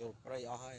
ចូលព្រៃអស់ហើយ